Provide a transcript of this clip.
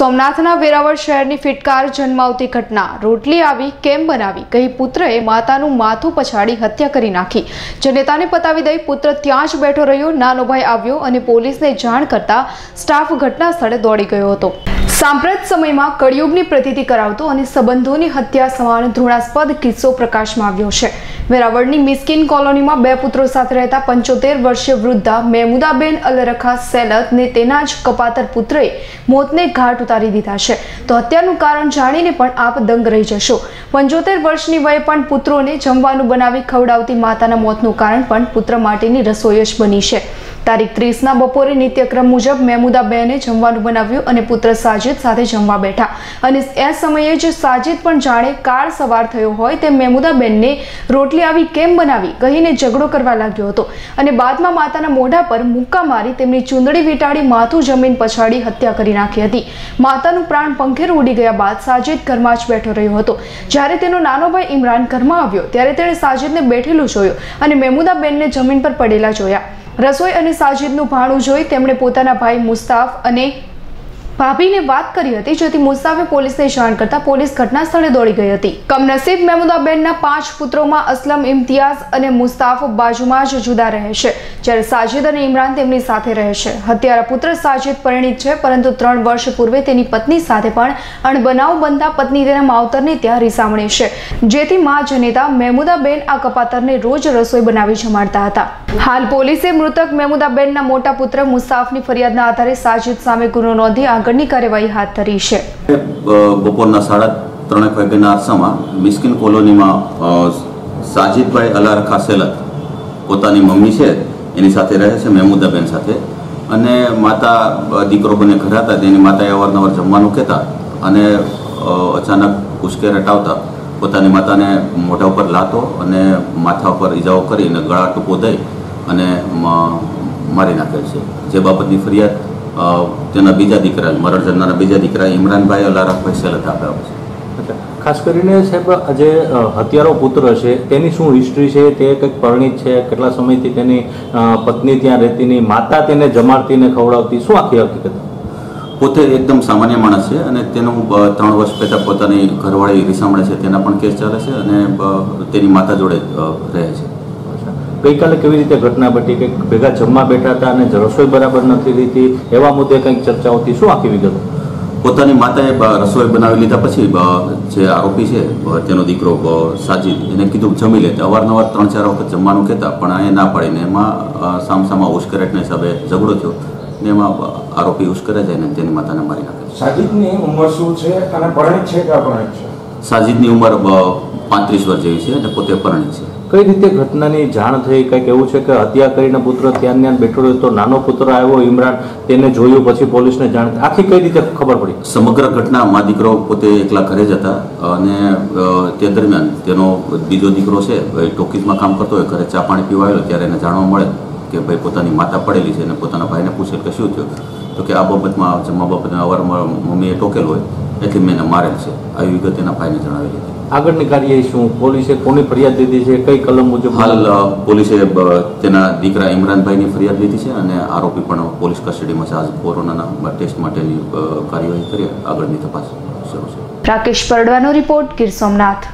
સોમનાથના વેરાવળ શહેરની ફિટકાર જન્માવતી ઘટના. રોટલી આવી, કેમ બનાવી? કહી પુત્રએ માતાનું માથું પછાડી હત્યા કરી નાખી. જનેતાને પતાવી દઈ પુત્ર ત્યાં જ બેઠો રહ્યો. નાનો ભાઈ આવ્યો અને પોલીસને જાણ કરતા સ્ટાફ ઘટના સ્થળે દોડી ગયો હતો. સાંપ્રત સમયમાં કળિયુગની પ્રતીતિ કરાવતો અને સંબંધોની હત્યા સમાન ધૃણાસ્પદ કિસ્સો પ્રકાશમાં આવ્યો છે. વેરાવળની મિસ્કિન કોલોનીમાં બે પુત્રો સાથે રહેતા પંચોતેર વર્ષીય વૃદ્ધા મહેમુદાબેન અલરખા સેલત ને તેના જ કપાતર પુત્રએ મોતને ઘાટ ઉતારી દીધા છે. તો હત્યાનું કારણ જાણીને પણ આપ દંગ રહી જશો. પંચોતેર વર્ષની વયે પણ પુત્રોને જમવાનું બનાવી ખવડાવતી માતાના મોતનું કારણ પણ પુત્ર માટેની રસોઈ જ બની છે. તારીખ ત્રીસના બપોરે નિત્યક્રમ મુજબ મહેમુદાબેને જમવાનું બનાવ્યું અને પુત્ર સાજિદ સાથે જમવા બેઠા. અને એ સમયે જ સાજિદ પણ જાણે કાર સવાર થયો હોય તે મહેમુદાબેનને રોટલી આવી કેમ બનાવી કહીને ઝઘડો કરવા લાગ્યો હતો. અને બાદમાં માતાના મોઢા પર મુક્કા મારી તેમની ચૂંદડી વીંટાળી માથું જમીન પછાડી હત્યા કરી નાખી હતી. માતાનું પ્રાણ પંખેર ઉડી ગયા બાદ સાજિદ ઘરમાં જ બેઠો રહ્યો હતો. જ્યારે તેનો નાનો ભાઈ ઇમરાન ઘરમાં આવ્યો, ત્યારે તેણે સાજિદને બેઠેલું જોયું અને મહેમુદાબેનને જમીન પર પડેલા જોયા. રસોઈ અને સાજિદનું ભાણું જોઈ તેમણે પોતાના ભાઈ મુસ્તાફ અને ભાભીને વાત કરી હતી, જેથી મુસાફે પોલીસને જાણ કરતા પોલીસ ઘટના સ્થળે દોડી ગઈ હતી. કમનસીબ મહેમુદાબેનના પાંચ પુત્રોમાં અસલમ, ઇમ્તિયાઝ અને મુસ્તાફ બાજુમાં જ જુદા રહે છે, જ્યારે સાજિદ અને ઇમરાન તેમની સાથે રહે છે. હત્યારા પુત્ર સાજિદ પરિણીત છે, પરંતુ ત્રણ વર્ષ પૂર્વે તેની પત્ની સાથે પણ અણબનાવ બનતા પત્ની તેના માવતરને ત્યાં રીસામણે છે. જેથી મા જનેતા મહેમુદાબેન આ કપાતરને રોજ રસોઈ બનાવી જમાડતા હતા. હાલ પોલીસે મૃતક મહેમુદાબેનના મોટા પુત્ર મુસાફની ફરિયાદના આધારે સાજિદ સામે ગુનો નોંધી આગળની કાર્યવાહી હાથ ધરી છે. બપોરના સાડા ત્રણેક વાગ્યાના અરસામાં મિસ્કિન કોલોનીમાં સાજિદભાઈ અલાર ખાસેલત પોતાની મમ્મી છે, એની સાથે રહે છે, મહેમુદાબેન સાથે. અને માતા દીકરો બંને ઘરે હતા તેની માતાએ અવારનવાર જમવાનું કહેતા અને અચાનક ઉશ્કેરાટ હટાવતા પોતાની માતાને મોઢા ઉપર લાતો અને માથા ઉપર ઈજાઓ કરી અને ગળા ટૂંકો દઈ અને મારી નાખે છે. જે બાબતની ફરિયાદ તેના બીજા દીકરા મરણ જનારા બીજા દીકરા ઇમરાનભાઈ અલારાભાઈ સેલત આપ્યા છે ખાસ કરીને સાહેબ જે હત્યારો પુત્ર છે તેની શું હિસ્ટ્રી છે તે કંઈક પરિણીત છે કેટલા સમયથી તેની પત્ની ત્યાં રહેતી નહીં માતા તેને જમાડતી ને ખવડાવતી શું આખી હકીકત? પોતે એકદમ સામાન્ય માણસ છે અને તેનું ત્રણ વર્ષ પહેલાં પોતાની ઘરવાળી રીસામણે છે તેના પણ કેસ ચાલે છે અને તેની માતા જોડે રહે છે. ગઈકાલે કેવી રીતે ઘટના બની કે ભેગા જમવા બેઠા હતા અને રસોઈ બરાબર નથી લીધી? એવા મુદ્દે કંઈક ચર્ચાઓ હતી. શું આખી વિગત? પોતાની માતાએ રસોઈ બનાવી લીધા પછી બ- જે આરોપી છે તેનો દીકરો સાજિદ એને કીધું જમી લે. અવારનવાર ત્રણ ચાર વખત જમવાનું કહેતા પણ એ ના પાડીને એમાં સામસામા ઉશ્કેરાટના હિસાબે ઝઘડો થયો. ને એમાં આરોપી ઉશ્કેરે જાય ને તેની માતાને મારી નાખે સાજિદની ઉંમર શું છે અને પરણિત છે કે અપરણિત છે? સાજિદની ઉંમર પાંત્રીસ વર્ષ જેવી છે અને પોતે પરણિત છે. કઈ રીતે ઘટનાની જાણ થઈ, કંઈક એવું છે કે હત્યા કરીને પુત્ર ત્યાં ત્યાં બેઠો રહ્યો તો નાનો પુત્ર આવ્યો, ઇમરાન તેને જોયું, પછી પોલીસને જાણ આખી કઈ રીતે ખબર પડી? સમગ્ર ઘટના મા દીકરો પોતે એકલા ઘરે જ હતા અને તે દરમિયાન તેનો બીજો દીકરો છે ટોકીઝમાં કામ કરતો હોય, ઘરે ચા પાણી પીવા ત્યારે એને જાણવા મળે કે ભાઈ પોતાની માતા પડેલી છે અને પોતાના ભાઈને પૂછે કે શું થયું? તો કે આ બાબતમાં, જમવા બાબતમાં અવારનવાર મમ્મીએ ટોકેલ હોય, એટલે મેં એને મારેલ છે. આવી વિગત એના ભાઈને જણાવેલી આગળની કાર્યવાહી શું? પોલીસે કોની ફરિયાદ દીધી છે? કઈ કલમ મુજબ? હાલ પોલીસે તેના દીકરા ઇમરાનભાઈની ફરિયાદ લીધી છે અને આરોપી પણ પોલીસ કસ્ટડીમાં છે. આજ કોરોનાના ટેસ્ટ માટેની કાર્યવાહી કરી આગળની તપાસ શરૂ છે. રાકેશ પરડવાનો રિપોર્ટ ગીર સોમનાથ.